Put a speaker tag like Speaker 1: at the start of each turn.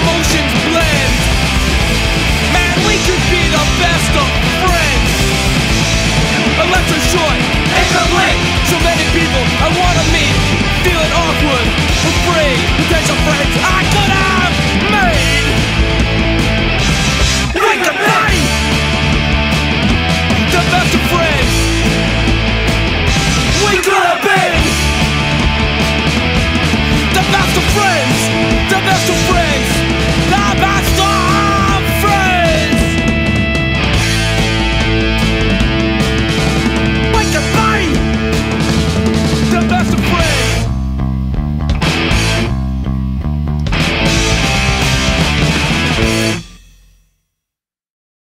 Speaker 1: emotions.